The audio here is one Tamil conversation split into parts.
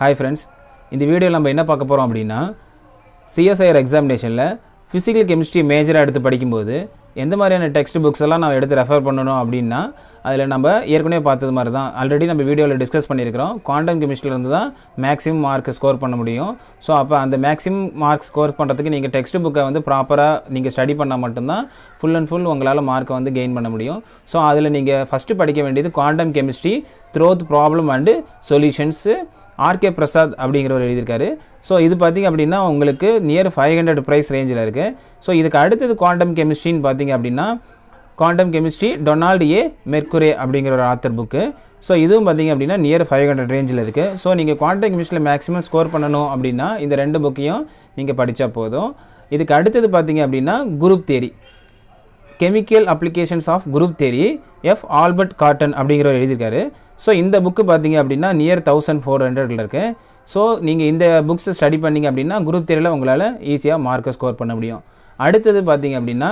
ஹாய் ஃப்ரெண்ட்ஸ் இந்த வீடியோவில் நம்ம என்ன பார்க்க போகிறோம் அப்படின்னா சிஎஸ்ஐஆர் எக்ஸாமினேஷனில் ஃபிசிக்கல் கெமிஸ்ட்ரி மேஜராக எடுத்து படிக்கும்போது எந்த மாதிரியான டெக்ஸ்ட் புக்ஸ் எல்லாம் நான் எடுத்து ரெஃபர் பண்ணணும் அப்படின்னா அதில் நம்ம ஏற்கனவே பார்த்தது மாதிரி தான் ஆல்ரெடி நம்ம வீடியோவில் டிஸ்கஸ் பண்ணியிருக்கிறோம். குவாண்டம் கெமிஸ்ட்ரியிலேருந்து தான் மேக்ஸிமம் மார்க் ஸ்கோர் பண்ண முடியும். ஸோ அப்போ அந்த மேக்ஸிமம் மார்க் ஸ்கோர் பண்ணுறதுக்கு நீங்கள் டெக்ஸ்ட் புக்கை வந்து ப்ராப்பராக நீங்கள் ஸ்டடி பண்ணால் மட்டும்தான் ஃபுல் அண்ட் ஃபுல் உங்களால் மார்க்கை வந்து கெயின் பண்ண முடியும். ஸோ அதில் நீங்கள் ஃபஸ்ட்டு படிக்க வேண்டியது quantum chemistry through problem and solutions RK Prasad அப்படிங்கிறவர் எழுதியிருக்காரு. ஸோ இது பார்த்திங்க அப்படின்னா உங்களுக்கு நியர் ஃபைவ் ஹண்ட்ரட் ப்ரைஸ் ரேஞ்சில் இருக்குது ஸோ இதுக்கு அடுத்தது குவாண்டம் கெமிஸ்ட்ரின்னு பார்த்தீங்க அப்படின்னா quantum chemistry Donald A McQuarrie அப்படிங்கிற ஒரு ஆத்தர் புக்கு ஸோ இதுவும் பார்த்தீங்க அப்படின்னா நியர் ஃபைவ் ஹண்ட்ரட் ரேஞ்சில் இருக்குது ஸோ நீங்கள் குவாண்டம் கெமிஸ்ட்ரியில் மேக்ஸிமம் ஸ்கோர் பண்ணணும் அப்படின்னா இந்த ரெண்டு புக்கையும் நீங்கள் படித்தா போதும். இதுக்கு அடுத்தது பார்த்தீங்க அப்படின்னா group theory chemical applications of group theory F Albert Cotton அப்படிங்கிறவர் எழுதியிருக்காரு. ஸோ இந்த புக்கு பார்த்தீங்க அப்படின்னா நியர் தௌசண்ட் ஃபோர் ஹண்ட்ரடில் இருக்குது ஸோ நீங்கள் இந்த புக்ஸை ஸ்டடி பண்ணிங்க அப்படின்னா குரூப் தேரியில் உங்களால் ஈஸியாக மார்க்கை ஸ்கோர் பண்ண முடியும். அடுத்தது பார்த்தீங்க அப்படின்னா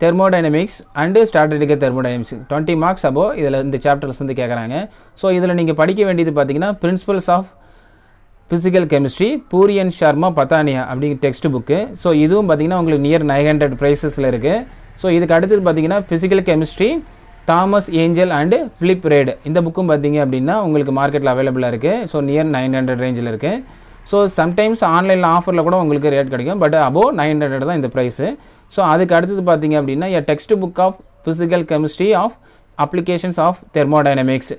thermodynamics and statistical thermodynamics twenty marks above இதில் இந்த சாப்டர்ஸ் வந்து கேட்குறாங்க ஸோ இதில் நீங்கள் படிக்க வேண்டியது பார்த்தீங்கன்னா பிரின்சிபல்ஸ் ஆஃப் ஃபிசிக்கல் கெமிஸ்ட்ரி பூரியன் ஷர்மா பத்தானியா அப்படிங்கிற டெக்ஸ்ட் புக்கு ஸோ இதுவும் பார்த்திங்கன்னா உங்களுக்கு நியர் நைன் ஹண்ட்ரட் ப்ரைஸஸில் இருக்குது ஸோ இதுக்கு அடுத்தது பார்த்தீங்கன்னா physical chemistry Thomas Engel and Philip Reid இந்த புக்கும் பார்த்தீங்க அப்படின்னா உங்களுக்கு மார்க்கெட்டில் அவைலபிளாக இருக்குது ஸோ நியர் நைன் ஹண்ட்ரட் ரேஞ்சில் இருக்குது ஸோ சம்டைம்ஸ் ஆன்லைனில் ஆஃபரில் கூட உங்களுக்கு ரேட் கிடைக்கும். பட் அபோவ் நைன் ஹண்ட்ரட் தான் இந்த ப்ரைஸு ஸோ அதுக்கு அடுத்தது பார்த்தீங்க அப்படின்னா a text book of physical chemistry of applications of thermodynamics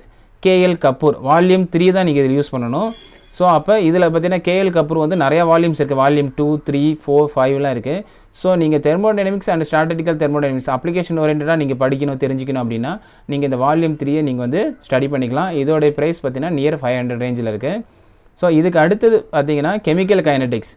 KL Kapoor volume three தான் நீங்கள் இதில் யூஸ் பண்ணணும். ஸோ அப்போ இதில் பார்த்தீங்கன்னா கேஎல் கபூர் வந்து நிறையா வால்யூம்ஸ் இருக்குது வால்யூம் டூ த்ரீ ஃபோர் ஃபைவ்லாம் இருக்குது ஸோ நீங்கள் thermodynamics and statistical thermodynamics application ஓரியன்டாக நீங்கள் படிக்கணும் தெரிஞ்சுக்கணும் அப்படின்னா நீங்கள் இந்த வால்யூம் த்ரீயை நீங்கள் வந்து ஸ்டடி பண்ணிக்கலாம். இதோடைய ப்ரைஸ் பார்த்தீங்கன்னா நியர் ஃபைவ் ஹண்ட்ரட் ரேஞ்சில் இருக்குது ஸோ இதுக்கு அடுத்தது பார்த்தீங்கன்னா கெமிக்கல் கைனடிக்ஸ்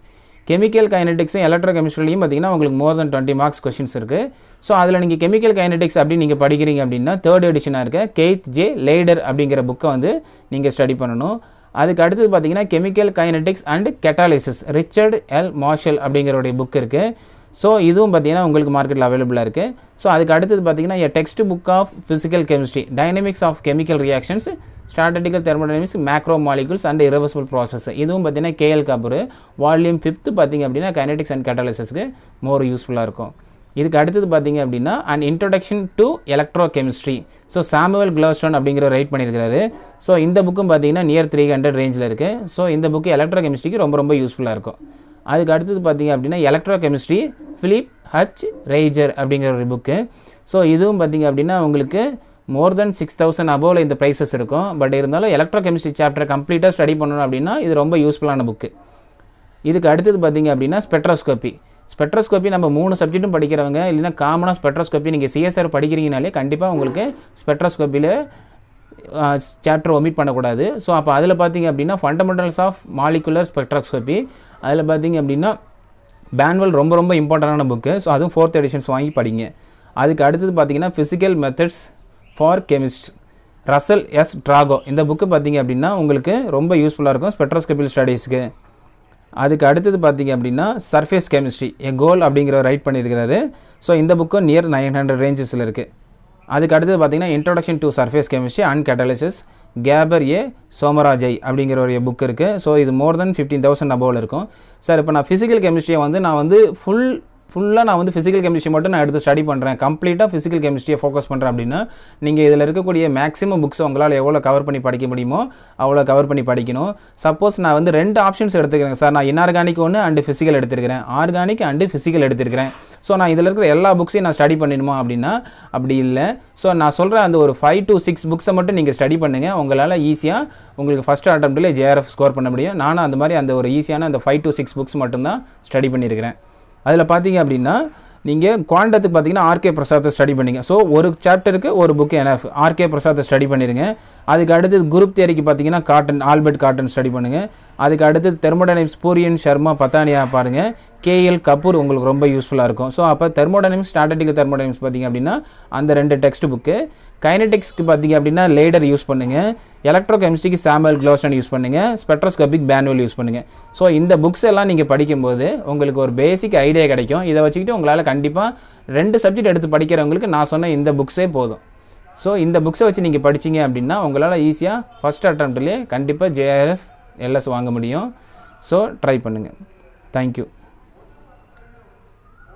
கெமிக்கல் கைனடிக்ஸும் எலக்ட்ரோ கெமிஸ்ட்ரிலையும் பார்த்தீங்கன்னா உங்களுக்கு more than twenty marks questions இருக்குது ஸோ அதில் நீங்கள் கெமிக்கல் கைனடிக்ஸ் அப்படி நீங்கள் படிக்கிறீங்க அப்படின்னா தேர்ட் எடிஷனாக இருக்க கெய்த் ஜே லேடர் அப்படிங்கிற புக்கை வந்து நீங்கள் ஸ்டடி பண்ணணும். அதுக்கு அடுத்தது பார்த்தீங்கன்னா chemical kinetics and catalysis Richard L Marshall அப்படிங்கிறோடைய book இருக்குது ஸோ இதுவும் பார்த்தீங்கன்னா உங்களுக்கு மார்க்கெட்டில் அவைலபிளாக இருக்குது ஸோ அதுக்கு அடுத்தது பார்த்தீங்கன்னா a text book of physical chemistry dynamics of chemical reactions statistical thermodynamics macromolecules and irreversible process இதுவும் பார்த்தீங்கன்னா கேஎல் கபூர் வால்யூம் ஃபிஃப்த்து பார்த்தீங்க அப்படின்னா கைனடிக்ஸ் அண்ட் கேட்டலிசிஸ்க்கு மோர் யூஸ்ஃபுல்லாக இருக்கும். இதுக்கு அடுத்தது பார்த்தீங்க அப்படின்னா and introduction to electrochemistry so Samuel Glasstone அப்படிங்கிற ரைட் பண்ணியிருக்காரு ஸோ இந்த புக்கும் பார்த்தீங்கன்னா நியர் த்ரீ ஹண்ட்ரட் ரேஞ்சில் இருக்குது ஸோ இந்த புக்கு எலக்ட்ரோ கெமிஸ்ட்ரிக்கு ரொம்ப ரொம்ப யூஸ்ஃபுல்லாக இருக்கும். அதுக்கு அடுத்தது பார்த்தீங்க அப்படின்னா electrochemistry Philip H Rieger அப்படிங்கிற ஒரு புக்கு ஸோ இதுவும் பார்த்தீங்க அப்படின்னா உங்களுக்கு மோர் தென் சிக்ஸ் தௌசண்ட் அபோவில் இந்த ப்ரைஸஸ் இருக்கும். பட் இருந்தாலும் எலக்ட்ரோ கெமிஸ்ட்ரி சாப்டர் கம்ப்ளீட்டாக ஸ்டடி பண்ணணும் அப்படின்னா இது ரொம்ப யூஸ்ஃபுல்லான புக்கு இதுக்கு அடுத்தது பார்த்தீங்க அப்படின்னா ஸ்பெட்ரோஸ்கோப்பி ஸ்பெட்ரோஸ்கோப்பி நம்ம மூணு சப்ஜெக்ட்டும் படிக்கிறவங்க இல்லைன்னா காமனாக ஸ்பெட்ரோஸ்கோப்பி நீங்கள் சிஎஸ்ஆர் படிக்கிறீங்கனாலே கண்டிப்பாக உங்களுக்கு ஸ்பெட்ரோஸ்கோப்பியில் சாப்டர் ஒமிட் பண்ணக்கூடாது. ஸோ அப்போ அதில் பார்த்தீங்க அப்படின்னா ஃபண்டமெண்டல்ஸ் ஆஃப் மாலிகுலர் ஸ்பெக்ட்ராஸ்கோபி அதில் பார்த்தீங்க அப்படின்னா பேன்வல் ரொம்ப ரொம்ப இம்பார்ட்டண்டான புக்கு ஸோ அதுவும் ஃபோர்த் எடிஷன்ஸ் வாங்கி படிங்க. அதுக்கு அடுத்தது பார்த்தீங்கன்னா physical methods for chemist Russell S Drago இந்த புக்கு பார்த்தீங்க அப்படின்னா உங்களுக்கு ரொம்ப யூஸ்ஃபுல்லாக இருக்கும் ஸ்பெட்ரோஸ்கோபில் ஸ்டடீஸ்க்கு அதுக்கு அடுத்தது பார்த்தீங்க அப்படின்னா சர்ஃபேஸ் கெமிஸ்ட்ரி எ கோல் அப்படிங்கிற ரைட் பண்ணியிருக்கிறாரு. ஸோ இந்த புக்கும் நியர் நைன் ஹண்ட்ரட் ரேஞ்சஸில் இருக்குது அதுக்கு அடுத்தது பார்த்தீங்கன்னா introduction to surface chemistry and catalysis Gabor A Somorjai அப்படிங்கிற ஒரு புக் இருக்குது ஸோ இது மோர் தென் ஃபிஃப்டீன் தௌசண்ட் அபோவில் இருக்கும். சார் இப்போ நான் ஃபிசிக்கல் கெமிஸ்ட்ரியை வந்து நான் வந்து ஃபுல் ஃபுல்லாக நான் வந்து ஃபிசிக்கல் கெமிஸ்ட்ரி மட்டும் நான் எடுத்து ஸ்டடி பண்ணுறேன் கம்ப்ளீட்டாக ஃபிசிக்கல் கெமிஸ்ட்ரியை ஃபோக்கஸ் பண்ணுறேன் அப்படின்னா நீங்கள் இதில் இருக்கக்கூடிய மேக்ஸிமம் புக்ஸ் உங்களால் எவ்வளோ கவர் பண்ணி படிக்க முடியுமோ அவ்வளோ கவர் பண்ணி படிக்கணும். சப்போஸ் நான் வந்து ரெண்டு ஆப்ஷன்ஸ் எடுத்துக்கிறேன் சார் நான் இன்ஆர்கானிக் ஒன்று அண்டு ஃபிசிக்கல் எடுத்துருக்கிறேன். ஆர்கானிக் அண்டு ஃபிசிக்கல் எடுத்துருக்கிறேன். ஸோ நான் இதில் இருக்கிற எல்லா புக்ஸையும் நான் ஸ்டடி பண்ணிடுமா அப்படின்னா அப்படி இல்லை. ஸோ நான் சொல்கிற அந்த ஒரு ஃபைவ் டு சிக்ஸ் புக்ஸை மட்டும் நீங்கள் ஸ்டடி பண்ணுங்கள் உங்களால் ஈஸியாக உங்களுக்கு ஃபஸ்ட் அட்டம்ப்டில் ஜேஆர்எஃப் ஸ்கோர் பண்ண முடியும். நானும் அந்த மாதிரி அந்த ஒரு ஈஸியான அந்த ஃபைவ் டு சிக்ஸ் புக்ஸ் மட்டும்தான் ஸ்டடி பண்ணியிருக்கிறேன் அதில் பார்த்தீங்க அப்படின்னா நீங்கள் குவாண்டத்துக்கு பார்த்தீங்கன்னா ஆர்கே பிரசாத்தை ஸ்டடி பண்ணிங்க. ஸோ ஒரு சாப்டருக்கு ஒரு புக் என்எஃப் ஆர்கே பிரசாத்தை ஸ்டடி பண்ணிடுங்க அதுக்கு அடுத்தது குரூப் தேரிக்கு பார்த்தீங்கன்னா காட்டன் ஆல்பர்ட் காட்டன் ஸ்டடி பண்ணுங்கள் அதுக்கு அடுத்து தெர்மோடைனமிக்ஸ் பூரியன் சர்மா பத்தானியா பாருங்கள் கேஎல் கபூர் உங்களுக்கு ரொம்ப யூஸ்ஃபுல்லாக இருக்கும். ஸோ அப்போ தெர்மோடைனமிக்ஸ் ஸ்ட்ராட்டஜிக்கல் தெர்மோடைனமிக்ஸ் பார்த்தீங்க அப்படின்னா அந்த ரெண்டு டெக்ஸ்ட் புக்கு கைனடிக்ஸ்க்கு பார்த்தீங்க அப்படின்னா லேடர் யூஸ் பண்ணுங்கள் எலக்ட்ரோ கெமிஸ்ட்ரிக்கு சாம்பல் க்ளோசன் யூஸ் பண்ணுங்கள் ஸ்பெட்ரோஸ்கோபிக் பேனுவல் யூஸ் பண்ணுங்கள் ஸோ இந்த புக்ஸ் எல்லாம் நீங்கள் படிக்கும்போது உங்களுக்கு ஒரு பேசிக் ஐடியா கிடைக்கும். இதை வச்சுக்கிட்டு உங்களால் கண்டிப்பாக ரெண்டு சப்ஜெக்ட் எடுத்து படிக்கிறவங்களுக்கு நான் சொன்ன இந்த புக்ஸே போதும். ஸோ இந்த புக்ஸை வச்சு நீங்கள் படிச்சீங்க அப்படின்னா உங்களால் ஈஸியாக ஃபஸ்ட் அட்டம்ப்ட்லேயே கண்டிப்பாக ஜேஆர்எஃப் எல்எஸ் வாங்க முடியும். ஸோ ட்ரை பண்ணுங்கள் தேங்க்யூ